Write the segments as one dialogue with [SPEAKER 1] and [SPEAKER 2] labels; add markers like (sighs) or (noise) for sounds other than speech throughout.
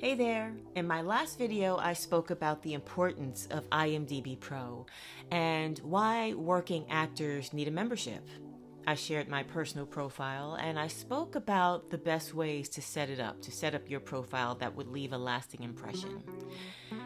[SPEAKER 1] Hey there! In my last video, I spoke about the importance of IMDb Pro and why working actors need a membership. I shared my personal profile and I spoke about the best ways to set it up, to set up your profile that would leave a lasting impression.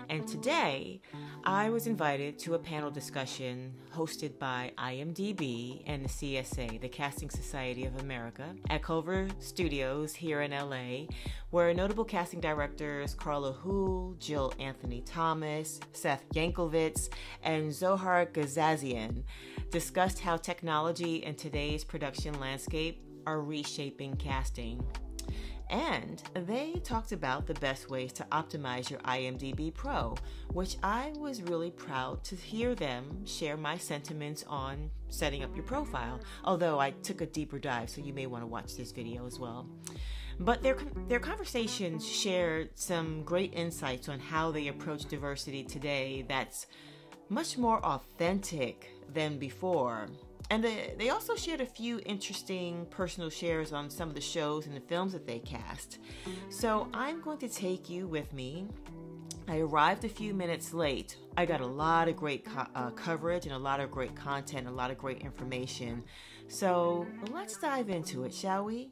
[SPEAKER 1] And today, I was invited to a panel discussion hosted by IMDb and the CSA, the Casting Society of America, at Culver Studios here in LA, where notable casting directors Carla Hool, Jill Anthony Thomas, Seth Yanklewitz, and Gohar Gazazyan discussed how technology in today's production landscape are reshaping casting. And they talked about the best ways to optimize your IMDb Pro, which I was really proud to hear them share my sentiments on setting up your profile. Although I took a deeper dive, so you may want to watch this video as well. But their their conversations shared some great insights on how they approach diversity today that's much more authentic than before. And they, they also shared a few interesting personal shares on some of the shows and the films that they cast. So I'm going to take you with me. I arrived a few minutes late. I got a lot of great co- uh, coverage and a lot of great content, a lot of great information. So let's dive into it, shall we?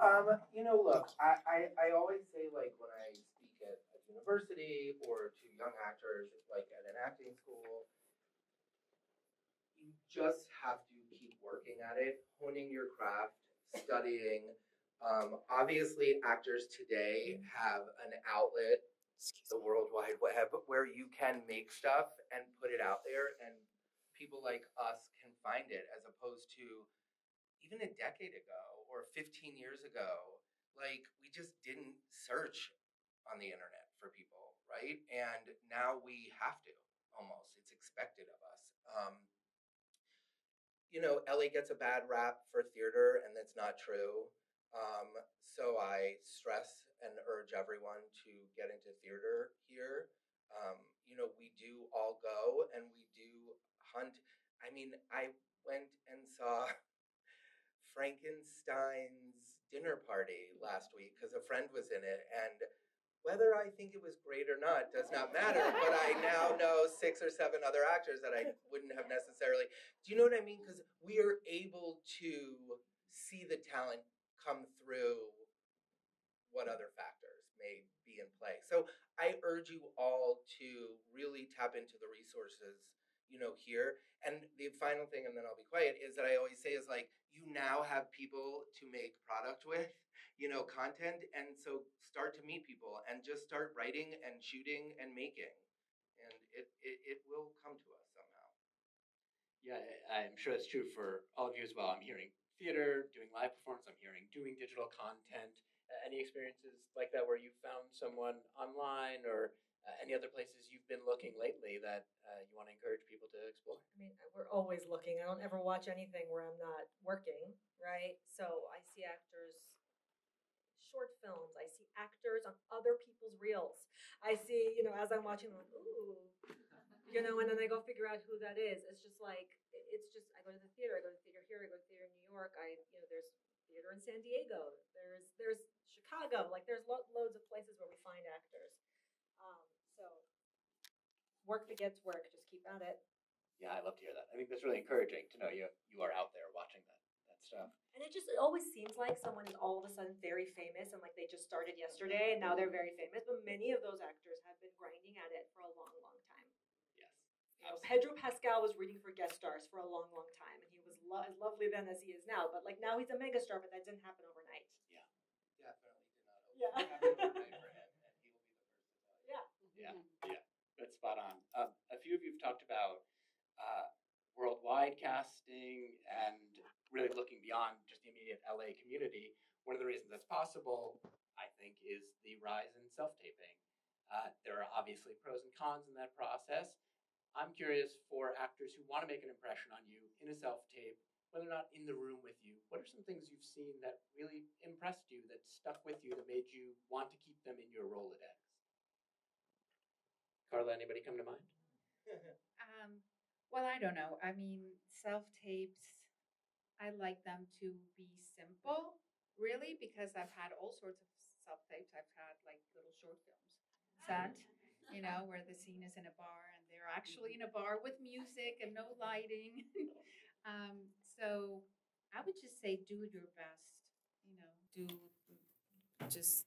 [SPEAKER 2] Um, you know, look, I, I, I always say like when I university or to young actors, like at an acting school, you just have to keep working at it, honing your craft, studying. Um, obviously, actors today have an outlet, the World Wide Web, where you can make stuff and put it out there, and people like us can find it, as opposed to even a decade ago or 15 years ago, like we just didn't search on the internet for people, right? And now we have to almost. It's expected of us. Um, you know, LA gets a bad rap for theater, and that's not true. Um, so I stress and urge everyone to get into theater here. Um, you know, we do all go and we do hunt. I mean, I went and saw (laughs) Frankenstein's dinner party last week because a friend was in it. And whether I think it was great or not does not matter. but I (laughs) now know six or seven other actors that I wouldn't have necessarily. Do you know what I mean? Because we are able to see the talent come through what other factors may be in play. So I urge you all to really tap into the resources you know here and the final thing and then i'll be quiet is that i always say is like you now have people to make product with you know content and so start to meet people and just start writing and shooting and making and it it, it will come to us somehow
[SPEAKER 3] yeah i'm sure it's true for all of you as well i'm hearing theater doing live performance i'm hearing doing digital content uh, any experiences like that where you found someone online or uh, any other places you've been looking lately that uh, you want to encourage people to explore?
[SPEAKER 4] I mean, we're always looking. I don't ever watch anything where I'm not working, right? So I see actors short films. I see actors on other people's reels. I see, you know, as I'm watching, I'm like, ooh, you know, and then I go figure out who that is. It's just like, it's just, I go to the theater, I go to the theater here, I go to the theater in New York. I, you know, there's theater in San Diego. There's, there's Chicago. Like, there's lo- loads of places where we find actors. Um, so work begets work. Just keep at it.
[SPEAKER 3] Yeah, I love to hear that. I think that's really encouraging to know you you are out there watching that that stuff.
[SPEAKER 4] And it just it always seems like someone is all of a sudden very famous and like they just started yesterday and now they're very famous. But many of those actors have been grinding at it for a long, long time.
[SPEAKER 3] Yes.
[SPEAKER 4] You know, Pedro Pascal was reading for guest stars for a long, long time, and he was lo- as lovely then as he is now. But like now he's a megastar, but that didn't happen overnight.
[SPEAKER 2] Yeah, definitely did not
[SPEAKER 4] Yeah.
[SPEAKER 2] overnight for him and he will be the first to tell
[SPEAKER 4] Yeah.
[SPEAKER 3] Yeah, yeah, that's spot on. Um, a few of you've talked about uh, worldwide casting and really looking beyond just the immediate LA community. One of the reasons that's possible, I think, is the rise in self taping. Uh, there are obviously pros and cons in that process. I'm curious for actors who want to make an impression on you in a self tape, whether or not in the room with you, what are some things you've seen that really impressed you, that stuck with you, that made you want to keep them in your Rolodex? Carla, anybody come to mind? (laughs)
[SPEAKER 5] Um, well, I don't know. I mean, self tapes. I like them to be simple, really, because I've had all sorts of self tapes. I've had like little short films set, you know, where the scene is in a bar and they're actually in a bar with music and no lighting. (laughs) um, so I would just say do your best, you know, do just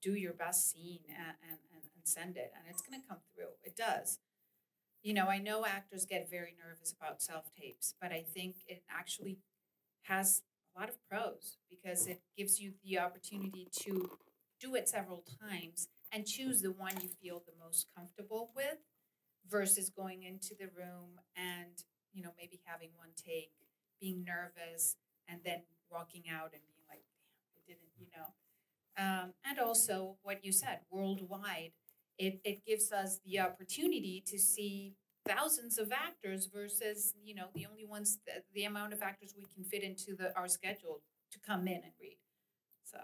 [SPEAKER 5] do your best scene and, and, and, and send it and it's going to come through. It does. You know, I know actors get very nervous about self tapes, but I think it actually has a lot of pros because it gives you the opportunity to do it several times and choose the one you feel the most comfortable with versus going into the room and, you know, maybe having one take, being nervous, and then walking out and being like, damn, I didn't, you know. Um, and also what you said, worldwide, it, it gives us the opportunity to see thousands of actors versus, you know, the only ones, that, the amount of actors we can fit into the, our schedule to come in and read. So,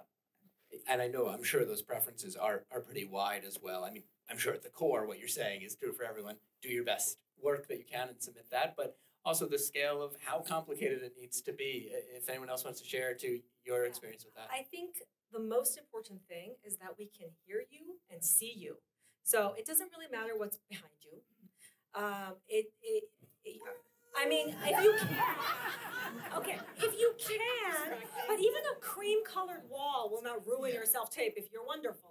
[SPEAKER 3] And I know, I'm sure those preferences are, are pretty wide as well. I mean, I'm sure at the core, what you're saying is true for everyone. Do your best work that you can and submit that, but also the scale of how complicated it needs to be. If anyone else wants to share to your experience with that.
[SPEAKER 4] I think the most important thing is that we can hear you and see you. So it doesn't really matter what's behind you. Um, it, it, it, I mean, if you can, okay, if you can, but even a cream colored wall will not ruin your self tape if you're wonderful.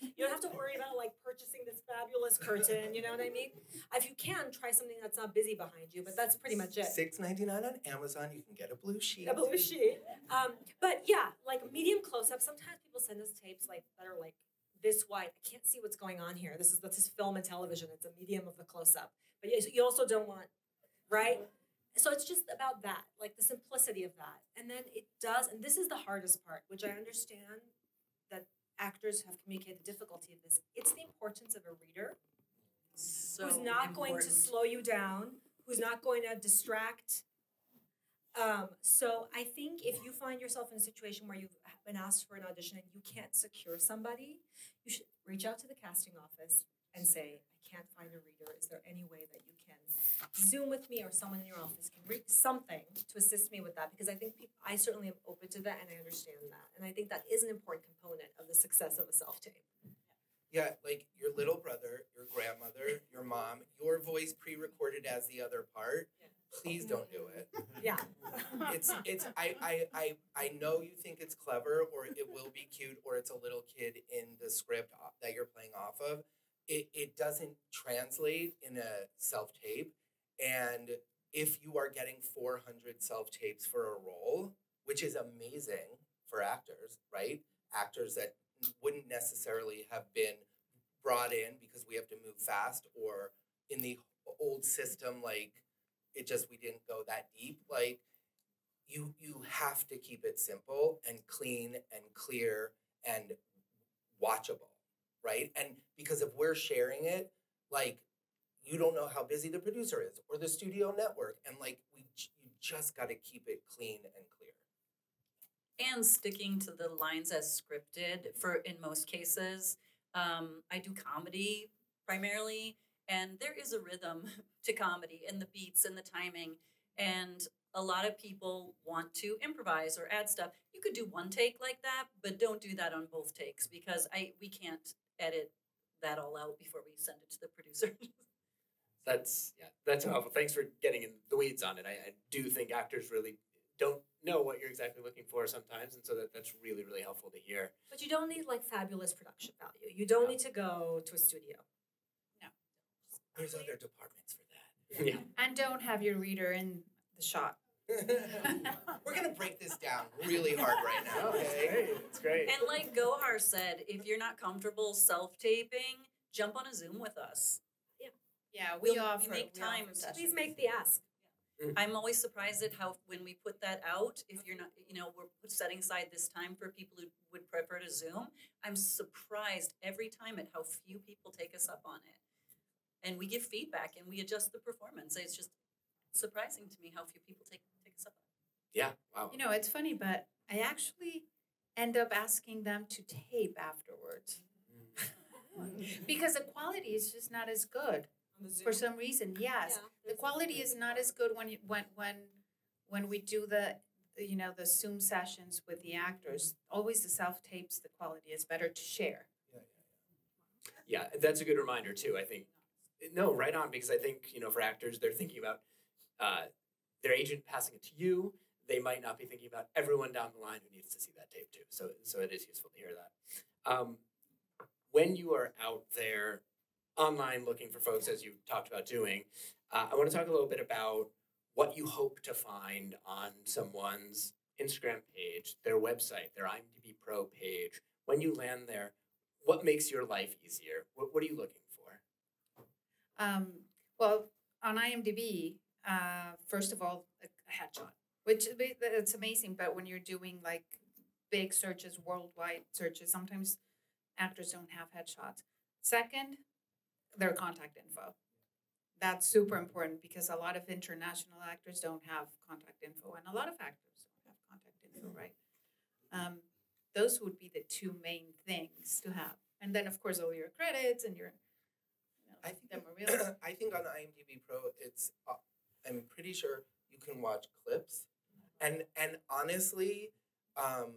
[SPEAKER 4] You don't have to worry about like purchasing this fabulous curtain, you know what I mean? If you can, try something that's not busy behind you, but that's pretty much it.
[SPEAKER 2] Six ninety nine on Amazon. You can get a blue sheet.
[SPEAKER 4] a blue sheet. Um, but yeah, like medium close up. Sometimes people send us tapes like that are like this wide. I can't see what's going on here. This is this is film and television. It's a medium of the close up. But you, you also don't want, right? So it's just about that, like the simplicity of that. And then it does, and this is the hardest part, which I understand that actors have communicated the difficulty of this. It's the importance of a reader
[SPEAKER 6] So
[SPEAKER 4] who's not going to slow you down, who's not going to distract. Um, so I think if you find yourself in a situation where you've been asked for an audition and you can't secure somebody, you should reach out to the casting office and say, I can't find a reader. Is there any way that you can Zoom with me or someone in your office can read something to assist me with that? Because I think I certainly am open to that and I understand that. And I think that is an important component of the success of a self tape.
[SPEAKER 2] Yeah, like your little brother, your grandmother, your mom, your voice pre-recorded as the other part. Please don't do it.
[SPEAKER 4] Yeah.
[SPEAKER 2] It's it's I, I I I know you think it's clever or it will be cute or it's a little kid in the script that you're playing off of. It it doesn't translate in a self tape. And if you are getting 400 self tapes for a role, which is amazing for actors, right? Actors that wouldn't necessarily have been brought in because we have to move fast or in the old system like it just we didn't go that deep like you you have to keep it simple and clean and clear and watchable right and because if we're sharing it like you don't know how busy the producer is or the studio network and like we you just got to keep it clean and clear
[SPEAKER 6] and sticking to the lines as scripted for in most cases. Um, I do comedy primarily, and there is a rhythm (laughs) to comedy and the beats and the timing. And a lot of people want to improvise or add stuff. You could do one take like that, but don't do that on both takes because I we can't edit that all out before we send it to the producer. (laughs)
[SPEAKER 3] That's yeah, that's helpful. Thanks for getting in the weeds on it. I, I do think actors really don't know what you're exactly looking for sometimes, and so that, that's really really helpful to hear.
[SPEAKER 4] But you don't need like fabulous production value. You don't need to go to a studio.
[SPEAKER 2] No, there's other departments for that
[SPEAKER 3] Yeah.
[SPEAKER 5] and don't have your reader in the shot. (laughs)
[SPEAKER 2] we're gonna break this down really hard right now okay
[SPEAKER 3] It's great.
[SPEAKER 6] and like Gohar said, if you're not comfortable self taping, jump on a Zoom with us.
[SPEAKER 5] Yeah, we
[SPEAKER 6] We'll- we
[SPEAKER 5] offer
[SPEAKER 6] make
[SPEAKER 5] we
[SPEAKER 6] time.
[SPEAKER 5] sessions.
[SPEAKER 4] Please make the ask. Mm.
[SPEAKER 6] I'm always surprised at how when we put that out, if you're not, you know, we're setting aside this time for people who would prefer to Zoom. I'm surprised every time at how few people take us up on it. And we give feedback and we adjust the performance. It's just surprising to me how few people take take us up it.
[SPEAKER 3] Yeah. Wow.
[SPEAKER 5] You know, it's funny, but I actually end up asking them to tape afterwards mm-hmm. (laughs) (laughs) because the quality is just not as good
[SPEAKER 4] On the Zoom.
[SPEAKER 5] for some reason. Yes,
[SPEAKER 4] Yeah,
[SPEAKER 5] the quality is not as good when you when when when we do the, you know, the Zoom sessions with the actors, always the self tapes, the quality is better to share.
[SPEAKER 3] Yeah, yeah, yeah. Yeah, that's a good reminder too. I think no, right on because I think you know for actors they're thinking about uh, their agent passing it to you. They might not be thinking about everyone down the line who needs to see that tape too. So so it is useful to hear that. Um, when you are out there online looking for folks, as you talked about doing, uh, I want to talk a little bit about what you hope to find on someone's Instagram page, their website, their IMDb Pro page. When you land there, what makes your life easier? What, what are you looking?
[SPEAKER 5] Um, well, on IMDb, uh, first of all, a, headshot, which it's amazing. But when you're doing like big searches, worldwide searches, sometimes actors don't have headshots. Second, their contact info. That's super important because a lot of international actors don't have contact info, and a lot of actors don't have contact info, right? Um, those would be the two main things to have, and then of course all your credits and your.
[SPEAKER 2] I think
[SPEAKER 5] demo (clears throat) reels.
[SPEAKER 2] I think on IMDb Pro, it's uh, I'm pretty sure you can watch clips, and and honestly, um,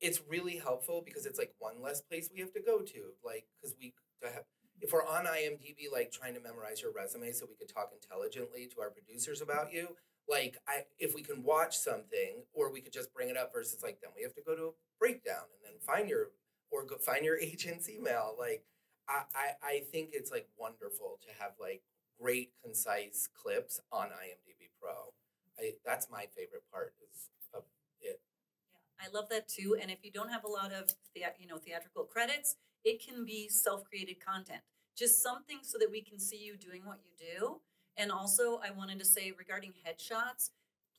[SPEAKER 2] it's really helpful because it's like one less place we have to go to, like because we to have if we're on IMDb, like trying to memorize your resume so we could talk intelligently to our producers about you. Like I, if we can watch something, or we could just bring it up versus like then we have to go to a breakdown and then find your or go find your (laughs) agent's email. Like I, I, I think it's like wonderful to have like great concise clips on IMDb Pro. I, that's my favorite part is of it.
[SPEAKER 6] Yeah, I love that too. And if you don't have a lot of thea- you know theatrical credits, it can be self-created content. Just something so that we can see you doing what you do. And also, I wanted to say regarding headshots,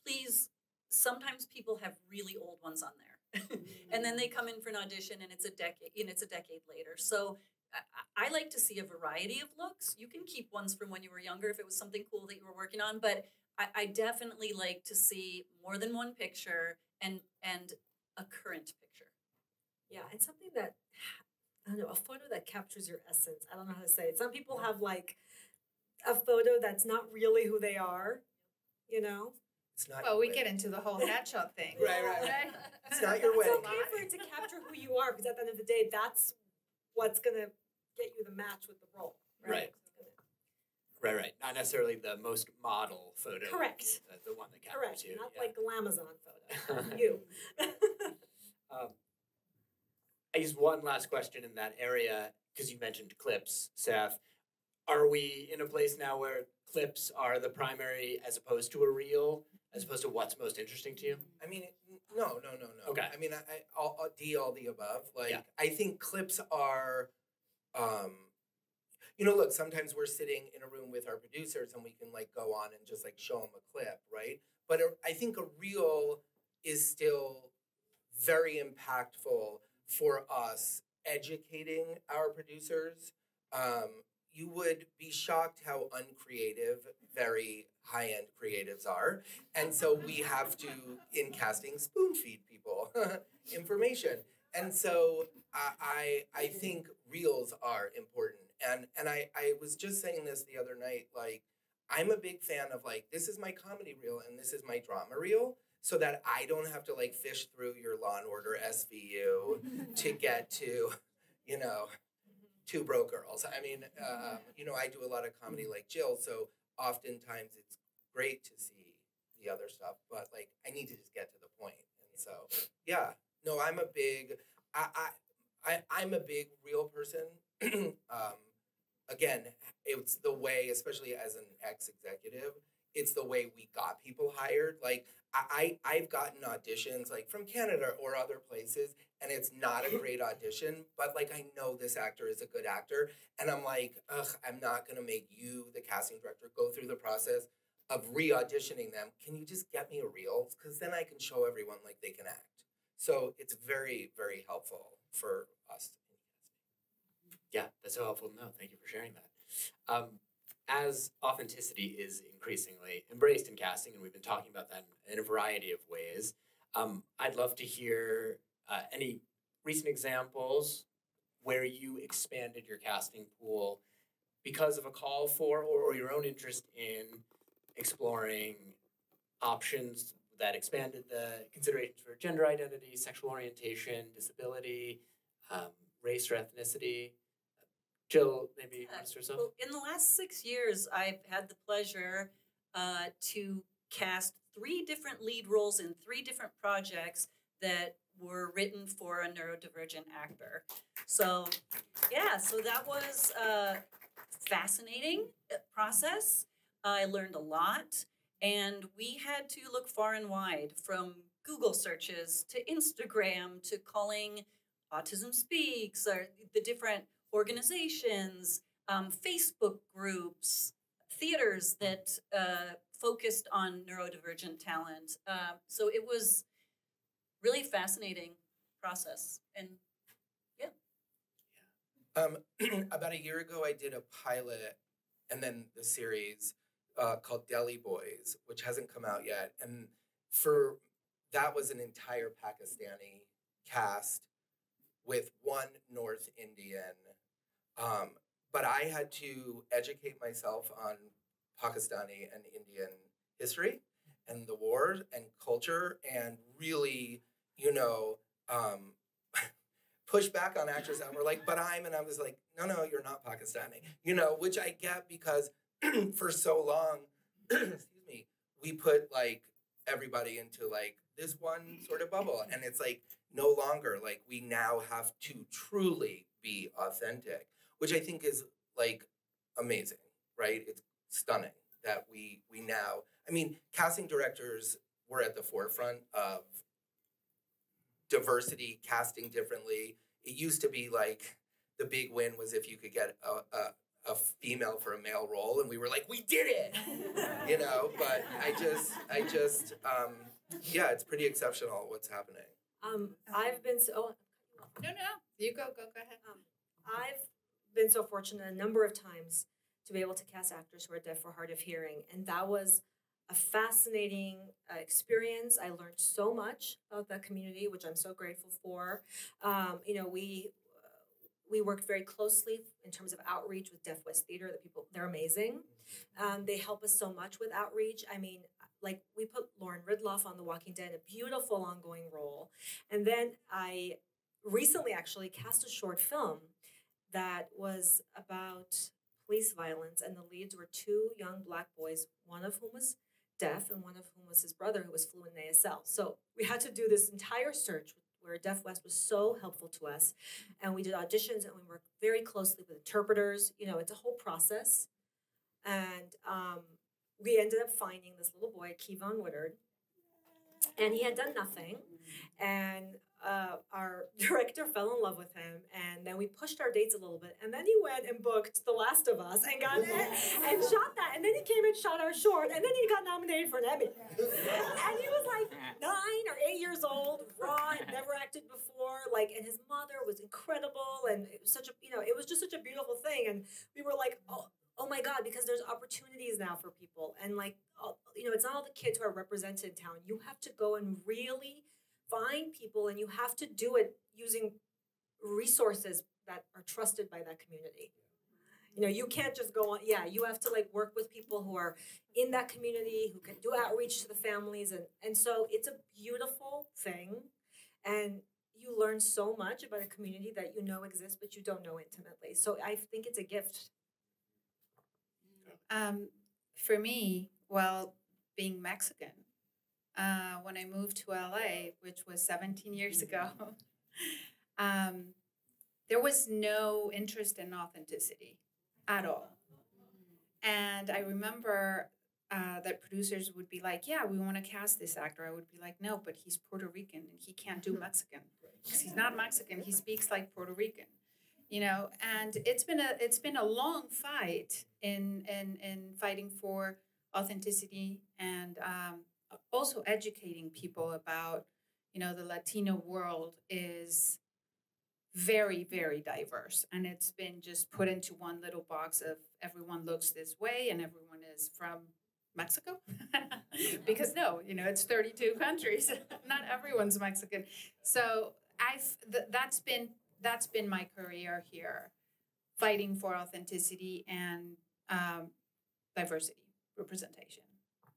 [SPEAKER 6] please. Sometimes people have really old ones on there, (laughs) and then they mm. come in for an audition, and it's a decade. And it's a decade later. So I, I like to see a variety of looks. You can keep ones from when you were younger if it was something cool that you were working on, but I, I definitely like to see more than one picture and and a current picture.
[SPEAKER 4] Yeah, and something that (sighs) I don't know, a photo that captures your essence. I don't know how to say it. Some people have like a photo that's not really who they are, you know?
[SPEAKER 2] It's not.
[SPEAKER 5] Well, we
[SPEAKER 2] way.
[SPEAKER 5] get into the whole headshot (laughs) thing.
[SPEAKER 2] Right, right, right. (laughs) It's not your way.
[SPEAKER 4] It's
[SPEAKER 2] wedding.
[SPEAKER 4] okay for it to capture who you are because at the end of the day, that's what's gonna get you the match with the role. Right.
[SPEAKER 3] Right. Right, right. Not necessarily the most model photo.
[SPEAKER 4] Correct.
[SPEAKER 3] The, the one that captures
[SPEAKER 4] Correct.
[SPEAKER 3] you.
[SPEAKER 4] Not
[SPEAKER 3] yeah.
[SPEAKER 4] like glamazon photo. (laughs) you. (laughs)
[SPEAKER 3] Um, I guess one last question in that area, because you mentioned clips, Seth. Are we in a place now where clips are the primary as opposed to a reel, as opposed to what's most interesting to you?
[SPEAKER 2] I mean, no, no, no, no.
[SPEAKER 3] Okay.
[SPEAKER 2] I mean, I, I all, all D all the above. Like,
[SPEAKER 3] Yeah.
[SPEAKER 2] I think clips are, um, you know, look. Sometimes we're sitting in a room with our producers, and we can like go on and just like show them a clip, right? But a, I think a reel is still very impactful for us educating our producers. Um, you would be shocked how uncreative very high end creatives are. And so we have to, in casting, spoon feed people (laughs) information. And so I, I, I think reels are important. And, and I, I was just saying this the other night like, I'm a big fan of like, this is my comedy reel and this is my drama reel. So that I don't have to like fish through your Law and Order SVU to (laughs) get to, you know, two broke girls. I mean, uh, you know, I do a lot of comedy like Jill, so oftentimes it's great to see the other stuff, but like I need to just get to the point. And so, yeah, no, I'm a big, I, I, I I'm a big reel person. (clears throat) um, again, it's the way, especially as an ex executive, it's the way we got people hired. Like I, I've gotten auditions like from Canada or other places, and it's not a great audition, but like I know this actor is a good actor, and I'm like, ugh, I'm not gonna make you, the casting director, go through the process of re-auditioning them. Can you just get me a reel? Because then I can show everyone like they can act. So it's very, very helpful for us.
[SPEAKER 3] Yeah, that's so helpful to know. Thank you for sharing that. Um, as authenticity is increasingly embraced in casting, and we've been talking about that in a variety of ways, um, I'd love to hear uh, any recent examples where you expanded your casting pool because of a call for or, or your own interest in exploring options that expanded the considerations for gender identity, sexual orientation, disability, um, race or ethnicity. Jill, maybe
[SPEAKER 6] Yeah,
[SPEAKER 3] introduce yourself.
[SPEAKER 6] Well, in the last six years, I've had the pleasure uh, to cast three different lead roles in three different projects that were written for a neurodivergent actor. So, yeah, so that was a fascinating uh, process. I learned a lot, and we had to look far and wide from Google searches to Instagram to calling Autism Speaks or the different organizations, um, Facebook groups, theaters that uh, focused on neurodivergent talent. Uh, so it was really fascinating process. And yeah
[SPEAKER 2] Um, (clears throat) about a year ago, I did a pilot and then the series uh, called Deli Boys, which hasn't come out yet. And for that was an entire Pakistani cast with one North Indian. Um, but I had to educate myself on Pakistani and Indian history and the war and culture and really, you know, um, (laughs) push back on actors that were like, but I'm, and I was like, no, no, you're not Pakistani, you know, which I get because (clears throat) for so long, (clears throat) excuse me, we put like everybody into like this one sort of bubble. And it's like no longer like we now have to truly be authentic, which I think is like amazing, right? It's stunning that we we now, I mean, casting directors were at the forefront of diversity, casting differently. It used to be like the big win was if you could get a, a, a female for a male role, and we were like, we did it, you know. But I just, I just, um, yeah, it's pretty exceptional what's happening.
[SPEAKER 4] Um, I've been so. Oh,
[SPEAKER 5] No, no, you go, go, go ahead.
[SPEAKER 4] Um, I've been so fortunate a number of times to be able to cast actors who are deaf or hard of hearing, and that was a fascinating uh, experience. I learned so much about that community, which I'm so grateful for. Um, you know, we uh, we worked very closely in terms of outreach with Deaf West Theater. The people they're amazing. Um, they help us so much with outreach. I mean, like we put Lauren Ridloff on The Walking Dead, a beautiful ongoing role, and then I recently actually cast a short film that was about police violence, and the leads were two young black boys, one of whom was deaf and one of whom was his brother who was fluent in ASL. So we had to do this entire search where Deaf West was so helpful to us. And we did auditions and we worked very closely with interpreters. You know, it's a whole process. And um, we ended up finding this little boy, Keivonn Woodard, and he had done nothing. And uh, our (laughs) director fell in love with him, and then we pushed our dates a little bit, and then he went and booked The Last of Us and got it and shot that, and then he came and shot our short, and then he got nominated for an Emmy. (laughs) and he was like nine or eight years old, raw, had never acted before, like, and his mother was incredible, and it was such a, you know, it was just such a beautiful thing, and we were like, oh. Oh my God! Because there's opportunities now for people, and like, you know, it's not all the kids who are represented in town. You have to go and really find people and you have to do it using resources that are trusted by that community. You know you can't just go on yeah you have to like work with people who are in that community who can do outreach to the families and and so it's a beautiful thing and you learn so much about a community that you know exists but you don't know intimately. So i think it's a gift.
[SPEAKER 5] Um, for me, well, being Mexican, uh, when I moved to LA, which was 17 years ago, (laughs) um, there was no interest in authenticity at all. And I remember uh, that producers would be like, "Yeah, we want to cast this actor." I would be like, "No, but he's Puerto Rican and he can't do (laughs) Mexican because he's not Mexican. He speaks like Puerto Rican." you know and it's been a it's been a long fight in in in fighting for authenticity and um, also educating people about you know the latino world is very very diverse and it's been just put into one little box of everyone looks this way and everyone is from mexico. (laughs) Because no you know it's 32 countries. (laughs) Not everyone's mexican. So i've th- that's been that's been my career here, fighting for authenticity and um, diversity representation.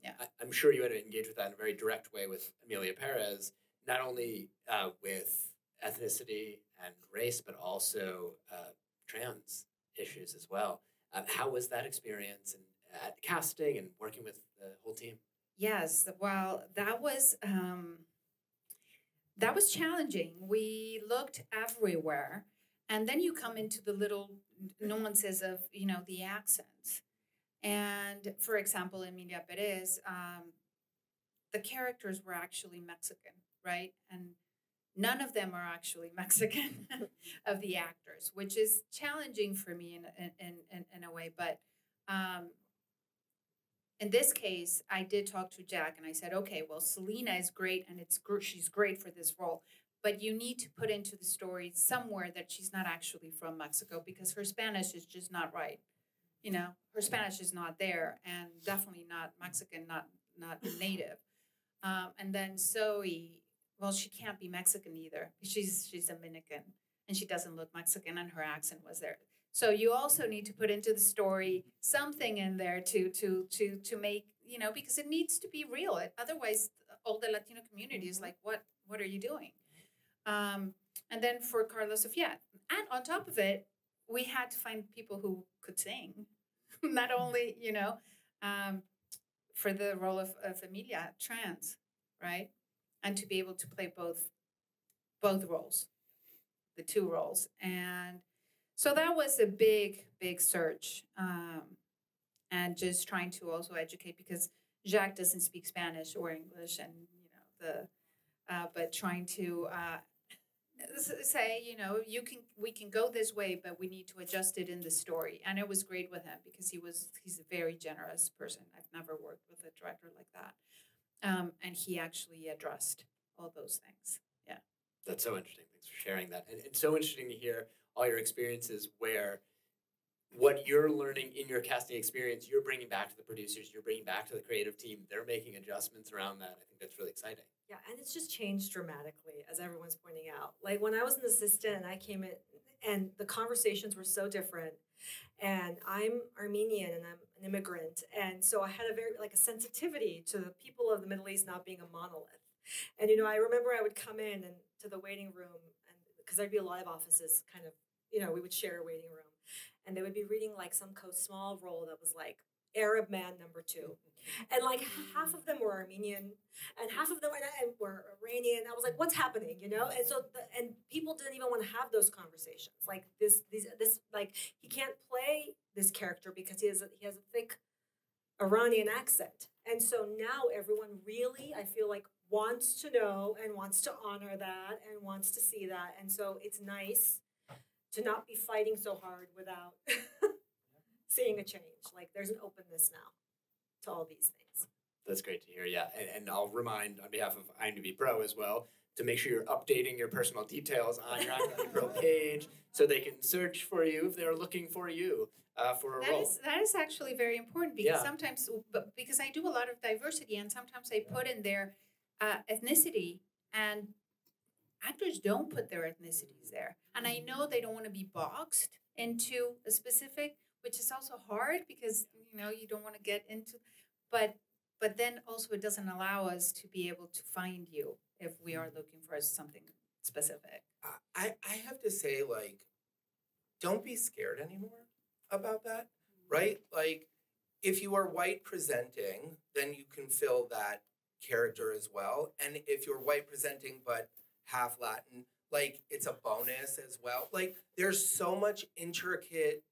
[SPEAKER 5] Yeah.
[SPEAKER 3] I, I'm sure you had to engage with that in a very direct way with Emilia Perez, not only uh, with ethnicity and race, but also uh, trans issues as well. Um, how was that experience and at casting and working with the whole team?
[SPEAKER 5] Yes, well, that was um, that was challenging. We looked everywhere, and then you come into the little nuances of you know the accents. And for example, Emilia Perez, um, the characters were actually Mexican, right? And none of them are actually (laughs) Mexican of the actors, which is challenging for me in in in, in a way. But um, in this case, I did talk to Jacques and I said, okay, well, Selena is great and it's gr- she's great for this role, but you need to put into the story somewhere that she's not actually from Mexico because her Spanish is just not right. You know, her Spanish is not there and definitely not Mexican, not not native. Um, and then Zoe, well, she can't be Mexican either. She's she's Dominican and she doesn't look Mexican and her accent was there. So you also need to put into the story something in there to to to to make you know because it needs to be real. It, otherwise, all the Latino community is like, what what are you doing? Um, and then for Karla Sofia, and on top of it, we had to find people who could sing, (laughs) not only you know um, for the role of, of Emilia trans, right, and to be able to play both both roles, the two roles, and so that was a big, big search, um, and just trying to also educate because Jacques doesn't speak Spanish or English, and you know the, uh, but trying to uh, say, you know, you can we can go this way, but we need to adjust it in the story. And it was great with him because he was he's a very generous person. I've never worked with a director like that, um, and he actually addressed all those things. Yeah,
[SPEAKER 3] That's so interesting. Thanks for sharing that. And it's so interesting to hear all your experiences where what you're learning in your casting experience, you're bringing back to the producers, you're bringing back to the creative team. They're making adjustments around that. I think that's really exciting.
[SPEAKER 4] Yeah, and it's just changed dramatically, as everyone's pointing out. Like when I was an assistant and I came in, and the conversations were so different. And I'm Armenian and I'm an immigrant, and so I had a very like a sensitivity to the people of the Middle East not being a monolith. And you know, I remember I would come in and to the waiting room, and because there'd be a lot of offices, kind of, you know, we would share a waiting room, and they would be reading like some small role that was like Arab man number two. Mm-hmm. And like half of them were Armenian and half of them were Iranian. I was like, what's happening, you know? And so, the, and people didn't even want to have those conversations. Like this, these, this, like he can't play this character because he has a, he has a thick Iranian accent. And so now everyone really, I feel like, wants to know and wants to honor that and wants to see that. And so it's nice to not be fighting so hard without (laughs) seeing a change. Like there's an openness now to all these things.
[SPEAKER 3] That's great to hear. Yeah. And, and I'll remind on behalf of IMDb Pro as well to make sure you're updating your personal details on your IMDb Pro (laughs) page so they can search for you if they're looking for you uh, for a
[SPEAKER 5] that
[SPEAKER 3] role.
[SPEAKER 5] is that is actually very important because
[SPEAKER 3] Yeah.
[SPEAKER 5] sometimes, but because I do a lot of diversity, and sometimes I put in their uh, ethnicity, and actors don't put their ethnicities there, and I know they don't want to be boxed into a specific, which is also hard because you know you don't want to get into, but but then also it doesn't allow us to be able to find you if we are looking for something specific.
[SPEAKER 2] I, I have to say, like, don't be scared anymore about that, mm-hmm. right? Like, if you are white presenting, then you can fill that character as well. And if you're white presenting but half Latin, like, it's a bonus as well. Like, there's so much intricate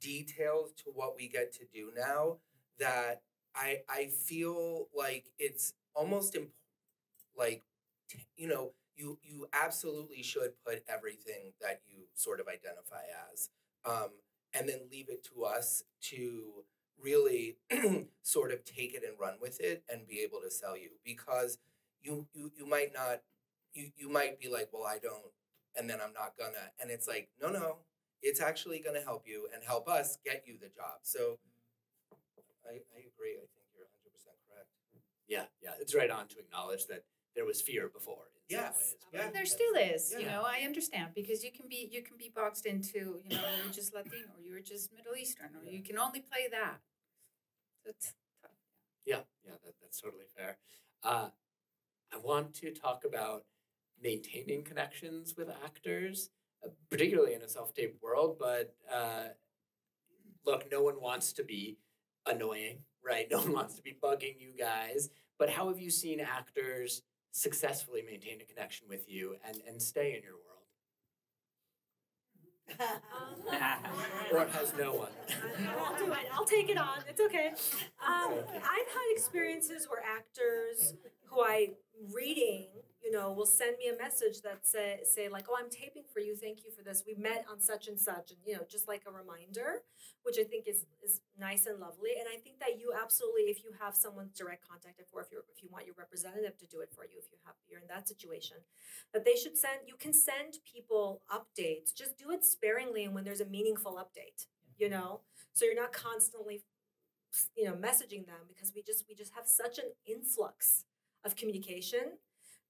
[SPEAKER 2] details to what we get to do now that I I feel like it's almost imp- like you know you you absolutely should put everything that you sort of identify as um, and then leave it to us to really (clears throat) sort of take it and run with it and be able to sell you because you you you might not you you might be like well I don't and then I'm not gonna and it's like no no it's actually gonna help you and help us get you the job so I, I agree I think you're 100% correct
[SPEAKER 3] Yeah, yeah. It's right on to acknowledge that there was fear before in
[SPEAKER 2] Yes,
[SPEAKER 3] some ways.
[SPEAKER 2] yeah.
[SPEAKER 5] There still is, you know, I understand because you can be you can be boxed into, you know, you're just Latino or you're just Middle Eastern or you can only play that. It's tough.
[SPEAKER 3] Yeah, yeah, that, that's totally fair. Uh, I want to talk about maintaining connections with actors, particularly in a self-tape world. But uh, look, no one wants to be annoying, right? (laughs) No one wants to be bugging you guys. But how have you seen actors successfully maintain a connection with you and, and stay in your world? or has no one? (laughs)
[SPEAKER 4] I'll do it. I'll take it on. It's okay. Um, I've had experiences where actors who I reading, you know, will send me a message that say say like, "Oh, I'm taping for you. Thank you for this. We met on such and such," and you know, just like a reminder, which I think is is nice and lovely. And I think that you absolutely, if you have someone's direct contact, or if you if you want your representative to do it for you, if you have you're in that situation, that they should send. You can send people updates. Just do it sparingly and when there's a meaningful update. You know, so you're not constantly you know messaging them because we just we just have such an influx of communication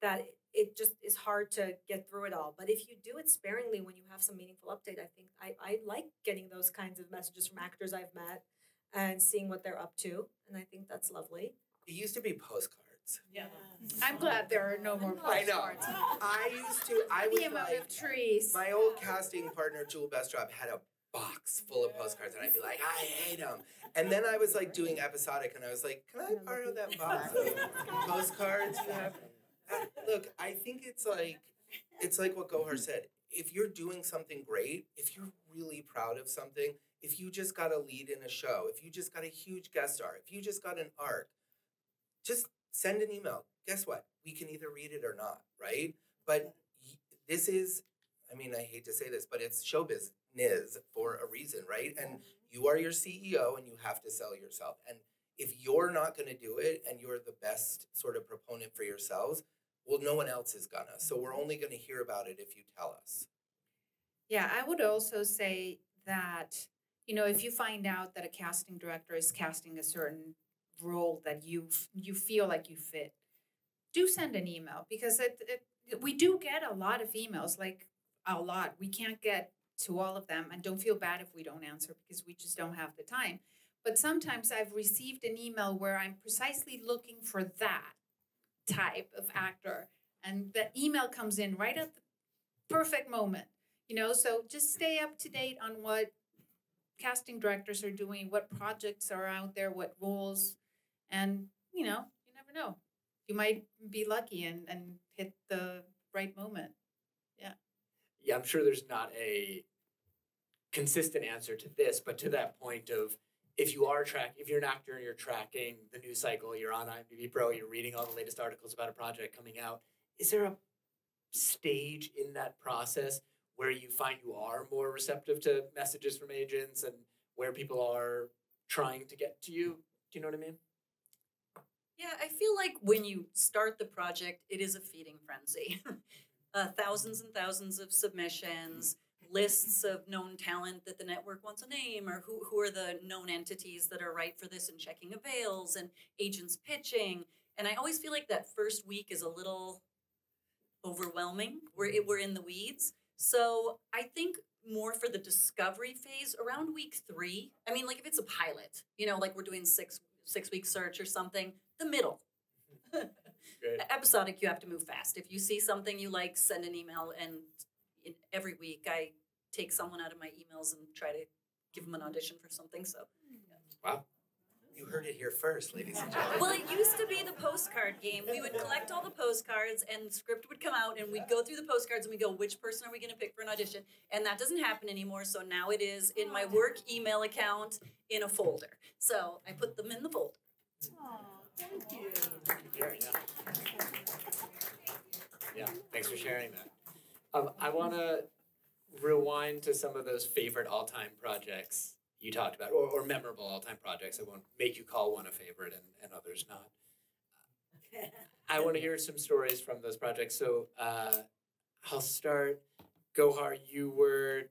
[SPEAKER 4] that it just is hard to get through it all. But if you do it sparingly when you have some meaningful update, I think I, I like getting those kinds of messages from actors I've met and seeing what they're up to. And I think that's lovely.
[SPEAKER 2] It used to be postcards.
[SPEAKER 6] Yeah.
[SPEAKER 5] I'm glad there are no more
[SPEAKER 2] I know.
[SPEAKER 5] postcards.
[SPEAKER 2] I used to. I was
[SPEAKER 5] The amount
[SPEAKER 2] like,
[SPEAKER 5] of trees.
[SPEAKER 2] my old casting partner Juel Bestrop had a box full of postcards, and I'd be like, I hate them. And then I was like doing episodic, and I was like, Can I borrow that box of (laughs) postcards you have? Look, I think it's like it's like what Gohar mm-hmm. said. If you're doing something great, if you're really proud of something, if you just got a lead in a show, if you just got a huge guest star, if you just got an arc, just send an email. Guess what? We can either read it or not, right? But this is, I mean, I hate to say this, but it's show business for a reason, right? And mm-hmm. you are your CEO and you have to sell yourself. And if you're not going to do it and you're the best sort of proponent for yourselves, well, no one else is gonna. So we're only to hear about it if you tell us.
[SPEAKER 5] Yeah, I would also say that, you know, if you find out that a casting director is casting a certain role that you you feel like you fit, do send an email because it, it we do get a lot of emails, like a lot. We can't get to all of them, and don't feel bad if we don't answer because we just don't have the time. But sometimes I've received an email where I'm precisely looking for that type of actor, and the email comes in right at the perfect moment you know? So just stay up to date on what casting directors are doing what projects are out there what roles. And you know you never know. You might be lucky and and hit the right moment.
[SPEAKER 3] Yeah. yeah, I'm sure there's not a consistent answer to this, but to that point of if you are track, if you're an actor and you're tracking the news cycle, you're on IMDb Pro, you're reading all the latest articles about a project coming out. Is there a stage in that process where you find you are more receptive to messages from agents and where people are trying to get to you? Do you know what I mean?
[SPEAKER 6] Yeah, I feel like when you start the project, it is a feeding frenzy. (laughs) uh, thousands and thousands of submissions, lists of known talent that the network wants a name, or who, who are the known entities that are right for this and checking avails, and agents pitching. And I always feel like that first week is a little overwhelming. We're, mm-hmm. we're in the weeds. So I think more for the discovery phase around week three. I mean, like if it's a pilot, you know, like we're doing six six week search or something, the middle. (laughs) Episodic, you have to move fast. If you see something you like, send an email. And in, every week, I take someone out of my emails and try to give them an audition for something. So,
[SPEAKER 3] Wow.
[SPEAKER 2] You heard it here first, ladies and gentlemen.
[SPEAKER 6] well, it used to be the postcard game. We would collect all the postcards, and the script would come out, and we'd go through the postcards and we go, which person are we going to pick for an audition? And that doesn't happen anymore. So now it is in my work email account in a folder. So I put them in the folder.
[SPEAKER 3] Sharing, yeah. Yeah, thanks for sharing that. Um, I want to rewind to some of those favorite all-time projects you talked about, or, or memorable all-time projects. I won't make you call one a favorite and, and others not. (laughs) I want to hear some stories from those projects. So uh, I'll start. Gohar, you were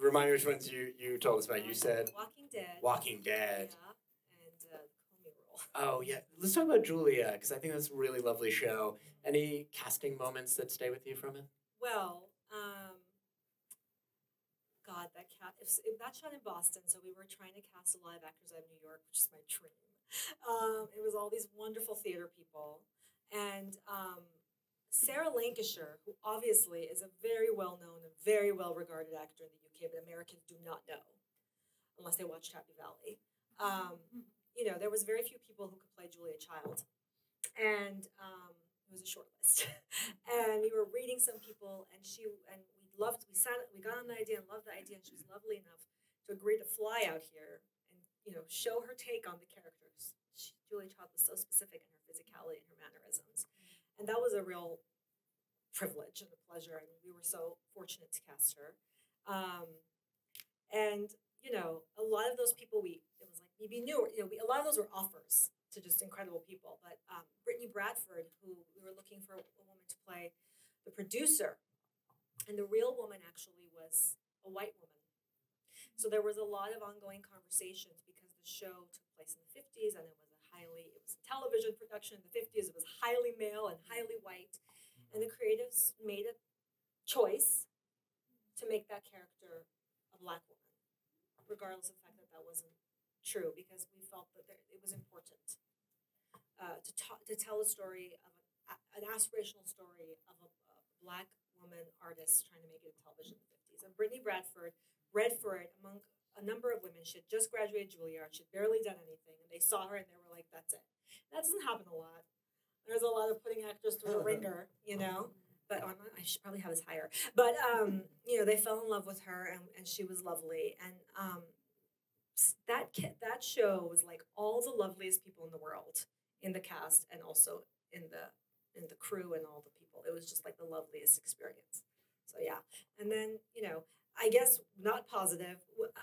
[SPEAKER 3] remind me which ones you you told us about. You said
[SPEAKER 4] Walking Dead.
[SPEAKER 3] Walking Dead.
[SPEAKER 4] Yeah, and uh.
[SPEAKER 3] Oh yeah, let's talk about Julia because I think that's a really lovely show. Any casting moments that stay with you from it?
[SPEAKER 4] Well, God, that cat. If, if that shot in Boston, so we were trying to cast a of actors out of New York, which is my dream. um, it was all these wonderful theater people, and um, Sarah Lancashire, who obviously is a very well known and very well regarded actor in the UK, but Americans do not know unless they watched Happy Valley. Um, you know, there was very few people who could play Julia Child, and um, it was a short list. (laughs) and we were reading some people, and she and loved. We sat. We got on the idea and loved the idea, and she was lovely enough to agree to fly out here and you know show her take on the characters. She, Julia Child was so specific in her physicality and her mannerisms, and that was a real privilege and a pleasure. And we were so fortunate to cast her. Um, and you know, a lot of those people we it was like maybe knew. You know, we, a lot of those were offers to just incredible people. But um, Brittany Bradford, who we were looking for a woman to play the producer, and the real woman actually was a white woman. So there was a lot of ongoing conversations because the show took place in the 50s and it was a highly, it was a television production in the 50s. It was highly male and highly white. And the creatives made a choice to make that character a black woman, regardless of the fact that that wasn't true, because we felt that there, it was important uh, to, ta- to tell a story of a, an aspirational story of a, a black woman artist trying to make it in television in the 50s. And Brittany Bradford read for it among a number of women. She had just graduated Juilliard. She'd barely done anything. And they saw her and they were like, that's it. That doesn't happen a lot. There's a lot of putting actors through the ringer, you (laughs) know? But oh, I should probably have this higher. But, um, you know, they fell in love with her and, and she was lovely. And um, that, that show was like all the loveliest people in the world in the cast and also in the in the crew and all the people. It was just like the loveliest experience. So yeah, and then you know, I guess not positive.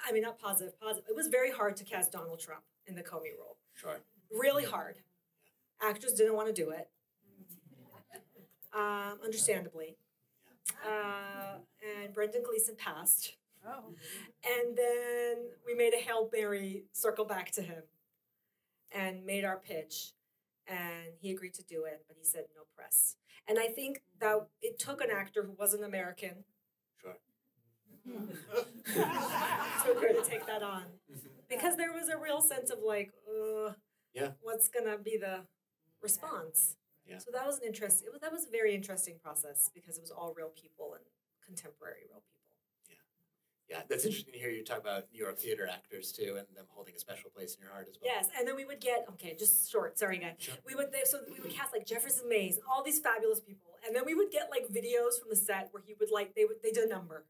[SPEAKER 4] I mean, not positive. Positive. It was very hard to cast Donald Trump in the Comey Rule.
[SPEAKER 3] Sure.
[SPEAKER 4] Really hard. Actors didn't want to do it. Um, understandably. Uh, and Brendan Gleeson passed.
[SPEAKER 5] Oh.
[SPEAKER 4] And then we made a Hail Mary circle back to him and made our pitch. And he agreed to do it, but he said no press. And I think that it took an actor who wasn't American
[SPEAKER 3] Sure. (laughs)
[SPEAKER 4] took her to take that on because there was a real sense of like, uh,
[SPEAKER 3] Yeah.
[SPEAKER 4] what's gonna be the response?
[SPEAKER 3] Yeah.
[SPEAKER 4] So that was an interesting. Was that was a very interesting process because it was all real people and contemporary real people.
[SPEAKER 3] Yeah, that's interesting to hear you talk about New York theater actors too, and them holding a special place in your heart as well.
[SPEAKER 4] Yes, and then we would get okay, just short. Sorry, guys.
[SPEAKER 3] Sure.
[SPEAKER 4] We would so we would cast like Jefferson Mays, all these fabulous people, and then we would get like videos from the set where he would like they would they did a number.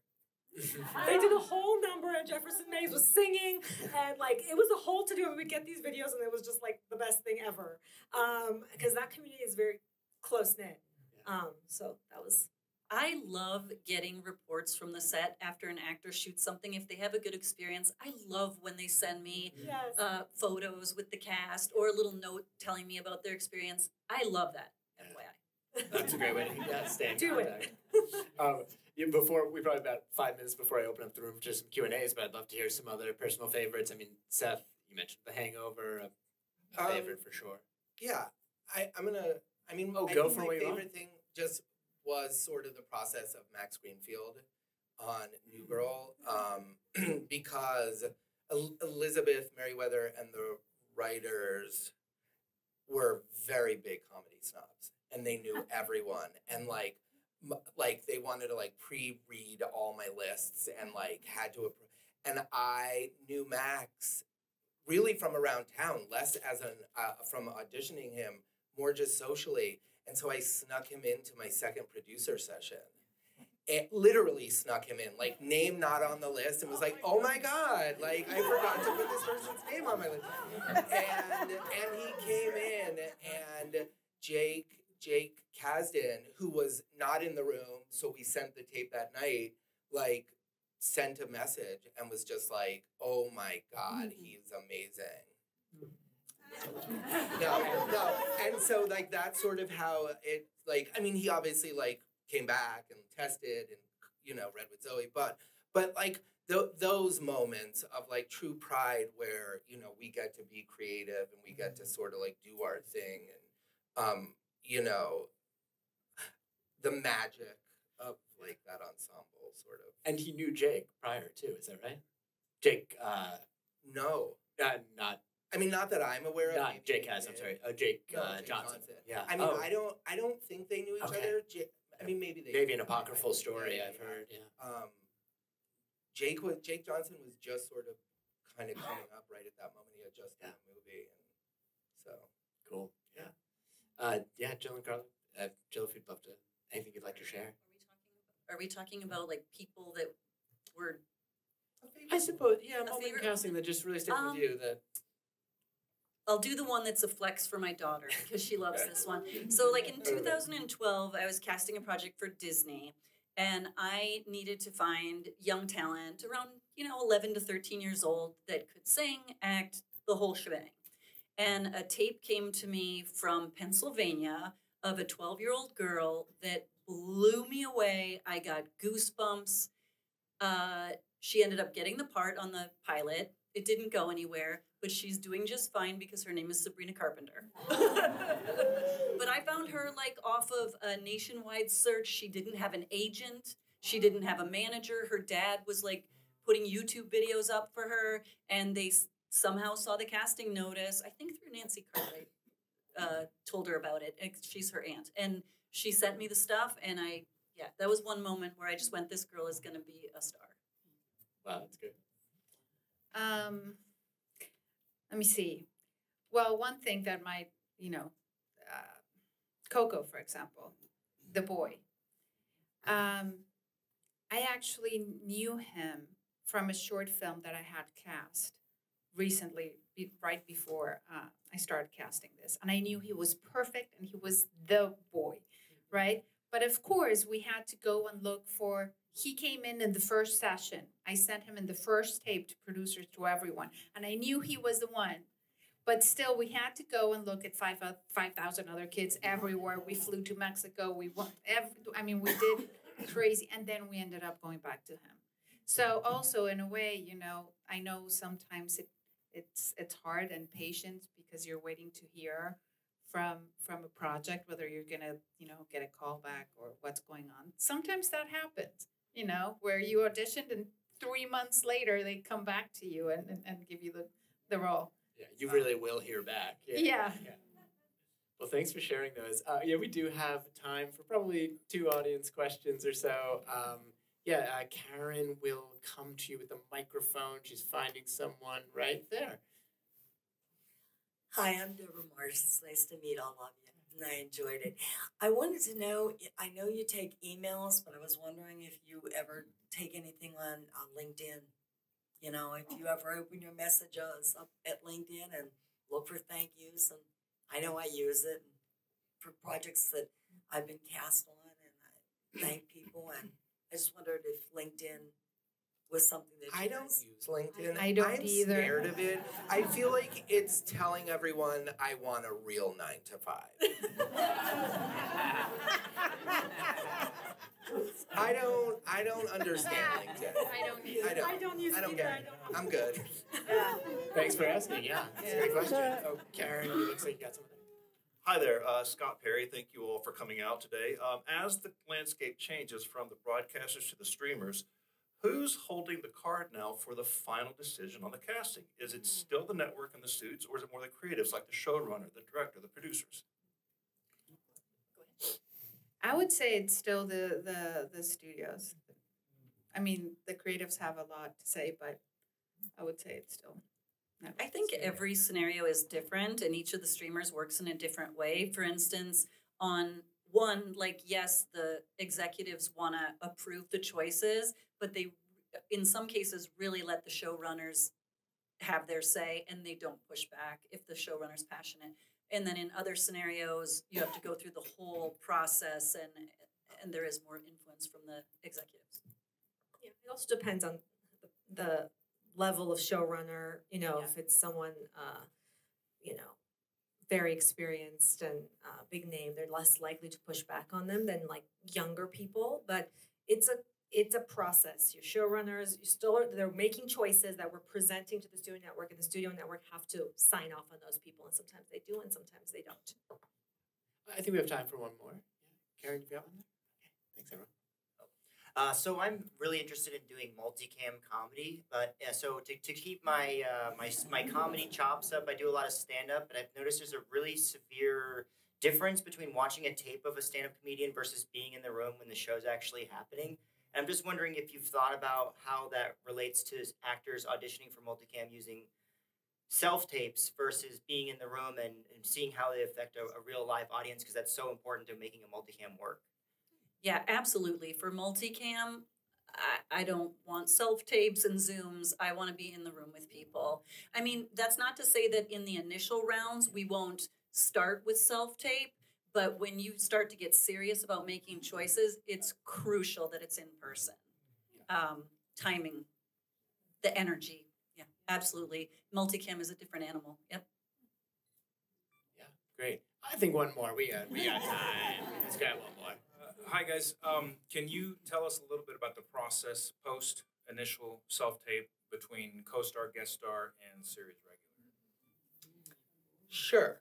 [SPEAKER 4] (laughs) they did a whole number, and Jefferson Mays was singing, and like it was a whole to do. And we'd get these videos, and it was just like the best thing ever, because that community is very close knit. Um, so that was
[SPEAKER 6] I love getting reports from the set after an actor shoots something. If they have a good experience, I love when they send me
[SPEAKER 4] yes.
[SPEAKER 6] uh, photos with the cast or a little note telling me about their experience. I love that. FYI.
[SPEAKER 3] That's a great way to (laughs) yeah, stay in
[SPEAKER 4] Do it.
[SPEAKER 3] contact. Um, yeah, before we probably about five minutes before I open up the room for some Q and A's, but I'd love to hear some other personal favorites. I mean, Seth, you mentioned The Hangover, a, a
[SPEAKER 2] Um,
[SPEAKER 3] favorite for sure.
[SPEAKER 2] Yeah, I, I'm gonna. I mean,
[SPEAKER 3] Oh,
[SPEAKER 2] I
[SPEAKER 3] go
[SPEAKER 2] think
[SPEAKER 3] for
[SPEAKER 2] my
[SPEAKER 3] what you want.
[SPEAKER 2] favorite thing just was sort of the process of Max Greenfield on New Girl, um, (clears throat) because El- Elizabeth Meriwether and the writers were very big comedy snobs, and they knew (laughs) everyone, and like. m- Like they wanted to like pre-read all my lists and like had to, appro- and I knew Max really from around town, less as an uh, from auditioning him, more just socially. And so I snuck him into my second producer session. It literally snuck him in, like name not on the list, and was like, "Oh my god!" Like I forgot to put this person's name on my list. And and he came in, and Jake Jake Kasdan, who was not in the room, so we sent the tape that night. Like sent a message and was just like, "Oh my god, mm-hmm. he's amazing." No, no, and so like that's sort of how it like. I mean, he obviously like came back and tested and you know read with Zoe, but but like th- those moments of like true pride where you know we get to be creative and we get to sort of like do our thing and um you know the magic of like that ensemble sort of
[SPEAKER 3] And he knew Jake prior too. Is that right? Jake, uh,
[SPEAKER 2] no
[SPEAKER 3] uh not
[SPEAKER 2] I mean, not that I'm aware of.
[SPEAKER 3] Not Jake has. I'm sorry. Uh, Jake,
[SPEAKER 2] No,
[SPEAKER 3] uh,
[SPEAKER 2] Jake
[SPEAKER 3] Johnson.
[SPEAKER 2] Johnson.
[SPEAKER 3] Yeah.
[SPEAKER 2] I mean,
[SPEAKER 3] oh,
[SPEAKER 2] I don't. I don't think they knew each
[SPEAKER 3] Okay.
[SPEAKER 2] other. J- I mean, maybe they.
[SPEAKER 3] maybe an apocryphal
[SPEAKER 2] think-
[SPEAKER 3] story.
[SPEAKER 2] yeah,
[SPEAKER 3] I've heard. Yeah.
[SPEAKER 2] Um, Jake was Jake Johnson was just sort of kind of (gasps) coming up right at that moment. He had just done a movie, and so
[SPEAKER 3] Cool. Yeah. Uh, yeah, Jill and Carla. Uh, Jill, if you'd love to, anything you'd like to share?
[SPEAKER 6] Are we talking about like people that were
[SPEAKER 3] I suppose. Yeah,
[SPEAKER 6] A
[SPEAKER 3] moment
[SPEAKER 6] favorite
[SPEAKER 3] casting that just really stick
[SPEAKER 6] Um,
[SPEAKER 3] with you. That
[SPEAKER 6] I'll do the one that's a flex for my daughter because she loves this one. So, like in 2012, I was casting a project for Disney, and I needed to find young talent around, you know, 11 to 13 years old that could sing, act, the whole shebang. And a tape came to me from Pennsylvania of a 12 year old girl that blew me away. I got goosebumps. Uh, she ended up getting the part on the pilot. It didn't go anywhere, but she's doing just fine because her name is Sabrina Carpenter. (laughs) but I found her like off of a nationwide search. She didn't have an agent, she didn't have a manager. Her dad was like putting YouTube videos up for her, and they s- somehow saw the casting notice. I think through Nancy Cartwright uh, told her about it. She's her aunt, and she sent me the stuff, and I yeah, that was one moment where I just went, "This girl is going to be a star."
[SPEAKER 3] wow, that's good.
[SPEAKER 5] Um, let me see. Well, one thing that might, you know, uh, Coco, for example, the boy. Um, I actually knew him from a short film that I had cast recently, be, right before uh, I started casting this, and I knew he was perfect and he was the boy, right? But of course, we had to go and look for. He came in in the first session. I sent him in the first tape to producers to everyone, and I knew he was the one. But still, we had to go and look at five uh, five thousand other kids everywhere. We flew to Mexico. We went. Every, I mean, we did crazy, and then we ended up going back to him. So also, in a way, you know, I know sometimes it it's it's hard and patience because you're waiting to hear from from a project whether you're gonna you know get a call back or what's going on sometimes that happens you know where you auditioned and three months later they come back to you and, and, and give you the, the role
[SPEAKER 3] Yeah, you really will hear back.
[SPEAKER 5] Yeah. Yeah.
[SPEAKER 3] Well, thanks for sharing those. Uh, yeah, we do have time for probably two audience questions or so. Um, yeah, uh, Karen will come to you with a microphone. She's finding someone right there.
[SPEAKER 7] Hi, I'm Deborah Marsh. It's nice to meet all of you, and I enjoyed it. I wanted to know I know you take emails, but I was wondering if you ever take anything on, on LinkedIn. You know, if you ever open your messages up at LinkedIn and look for thank yous, and I know I use it for projects that I've been cast on, and I thank people. And I just wondered if LinkedIn was something that you
[SPEAKER 2] I don't use LinkedIn.
[SPEAKER 5] I don't
[SPEAKER 2] I'm
[SPEAKER 5] either.
[SPEAKER 2] scared of it. I feel like it's telling everyone I want a real nine to five. I don't. I don't understand (laughs) LinkedIn.
[SPEAKER 5] i don't either
[SPEAKER 2] I don't.
[SPEAKER 4] I don't use
[SPEAKER 2] I don't
[SPEAKER 4] either,
[SPEAKER 2] get
[SPEAKER 4] I
[SPEAKER 2] it.
[SPEAKER 4] don't.
[SPEAKER 2] I'm good. (laughs)
[SPEAKER 3] Thanks for asking. Yeah, it's a good question. Oh, Karen, you looks like you got something.
[SPEAKER 8] Hi there, uh, Scott Perry. Thank you all for coming out today. Um, as the landscape changes from the broadcasters to the streamers, who's holding the card now for the final decision on the casting? Is it hmm. still the network and the suits, or is it more the creatives like the showrunner, the director, the producers?
[SPEAKER 5] i would say it's still the the the studios i mean the creatives have a lot to say but i would say it's still
[SPEAKER 6] I think
[SPEAKER 5] studio.
[SPEAKER 6] every scenario is different and each of the streamers works in a different way. For instance, on one, like, yes, the executives want to approve the choices, but they, in some cases, really let the showrunners have their say and they don't push back if the showrunner's passionate. And then in other scenarios, you have to go through the whole process and and there is more influence from the executives.
[SPEAKER 4] Yeah, it also depends on the, the level of showrunner. You know,
[SPEAKER 6] Yeah.
[SPEAKER 4] if it's someone, uh, you know, very experienced and uh, big name, they're less likely to push back on them than like younger people. But it's a it's a process. Your showrunners, you still are, they're making choices that we're presenting to the studio network, and the studio network have to sign off on those people. And sometimes they do, and sometimes they don't.
[SPEAKER 3] I think we have time for one more. Yeah. Karen, you have one there? Okay. Thanks, everyone.
[SPEAKER 9] Uh, so I'm really interested in doing multicam comedy, but uh, so to, to keep my uh, my my comedy chops up, I do a lot of stand up, and I've noticed there's a really severe difference between watching a tape of a stand up comedian versus being in the room when the show's actually happening. I'm just wondering if you've thought about how that relates to actors auditioning for multicam using self tapes versus being in the room and, and seeing how they affect a, a real live audience because that's so important to making a multicam work.
[SPEAKER 6] Yeah, absolutely. For multicam, I, I don't want self tapes and Zooms. I want to be in the room with people. I mean, that's not to say that in the initial rounds we won't start with self tape, but when you start to get serious about making choices, it's crucial that it's in person. Um, timing, the energy. Yeah, absolutely. Multicam is a different animal. Yep.
[SPEAKER 3] Yeah, great. I think one more. We got we got time. Let's grab one more.
[SPEAKER 10] Uh, hi guys. Um, can you tell us a little bit about the process post initial self tape between co-star, guest star, and series regular?
[SPEAKER 2] Sure.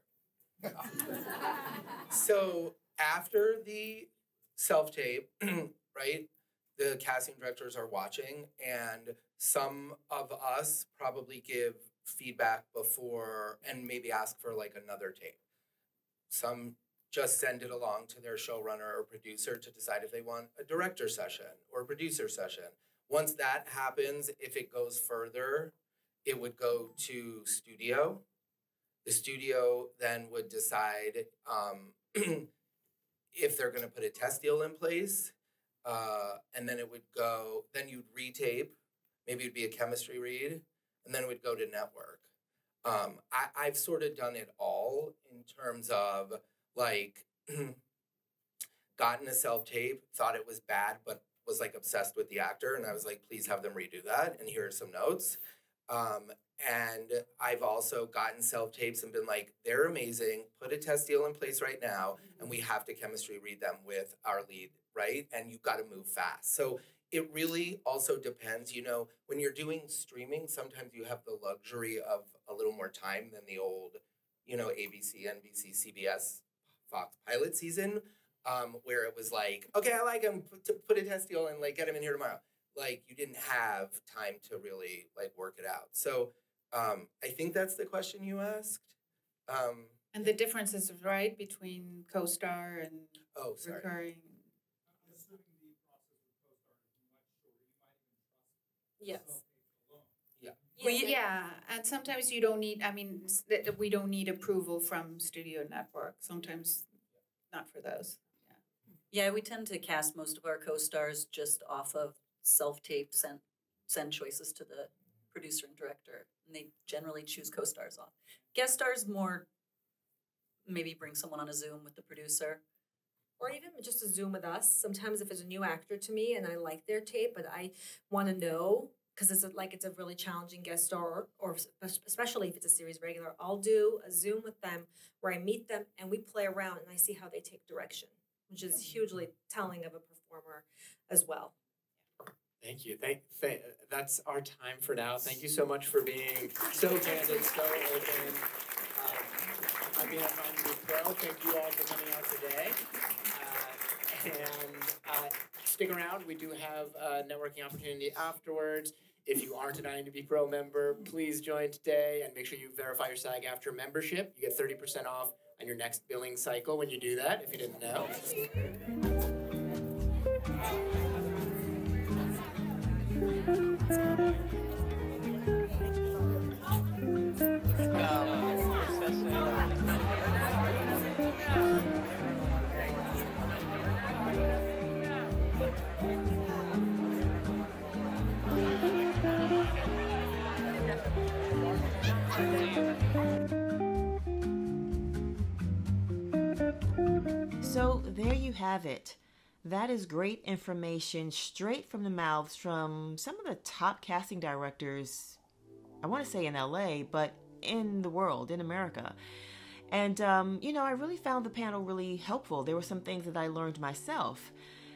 [SPEAKER 2] So after the self tape, (clears throat) right, the casting directors are watching, and some of us probably give feedback before and maybe ask for like another tape. Some just send it along to their showrunner or producer to decide if they want a director session or a producer session. Once that happens, if it goes further, it would go to studio. The studio then would decide um, (clears throat) if they're going to put a test deal in place. Uh, and then it would go, then you'd retape. Maybe it'd be a chemistry read. And then it would go to network. Um, I, I've sort of done it all in terms of like (clears throat) gotten a self tape, thought it was bad, but was like obsessed with the actor. And I was like, please have them redo that. And here are some notes. Um, and I've also gotten self tapes and been like, they're amazing. Put a test deal in place right now, and we have to chemistry read them with our lead, right? And you've got to move fast. So it really also depends. You know, when you're doing streaming, sometimes you have the luxury of a little more time than the old, you know, ABC, NBC, CBS, Fox pilot season, um, where it was like, okay, I like him, put, to put a test deal and like get him in here tomorrow. Like you didn't have time to really like work it out. So um, I think that's the question you asked. Um,
[SPEAKER 5] And the differences, right, between co-star and
[SPEAKER 2] oh, sorry.
[SPEAKER 5] recurring.
[SPEAKER 6] Yes.
[SPEAKER 2] Yeah.
[SPEAKER 5] Well, yeah, and sometimes you don't need, I mean, s- th- th- we don't need approval from Studio Network, sometimes not for those.
[SPEAKER 6] Yeah, Yeah, we tend to cast most of our co-stars just off of self-tape, send send choices to the producer and director, and they generally choose co-stars off. Guest stars more maybe bring someone on a Zoom with the producer.
[SPEAKER 4] or even just a Zoom with us. Sometimes if it's a new actor to me and I like their tape, but I want to know because it's a, like it's a really challenging guest star, or s- especially if it's a series regular, I'll do a Zoom with them where I meet them and we play around and I see how they take direction, which is hugely telling of a performer as well.
[SPEAKER 3] Thank you. Thank, thank. That's our time for now. Thank you so much for being so candid, so open. Um, on behalf of IMDb Pro, thank you all for coming out today. Uh, and uh, stick around. We do have a networking opportunity afterwards. If you aren't an IMDb Pro member, please join today and make sure you verify your SAG-AFTRA membership. You get 30% off on your next billing cycle when you do that, if you didn't know.
[SPEAKER 1] So there you have it. That is great information straight from the mouths from some of the top casting directors, I want to say in LA, but in the world, in America. And, um, you know, I really found the panel really helpful. There were some things that I learned myself.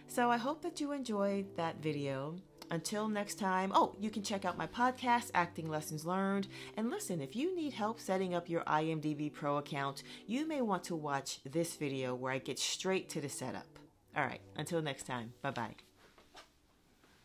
[SPEAKER 1] So I hope that you enjoyed that video. Until next time, oh, you can check out my podcast, Acting Lessons Learned. And listen, if you need help setting up your IMDb Pro account, you may want to watch this video where I get straight to the setup. All right, until next time, bye bye.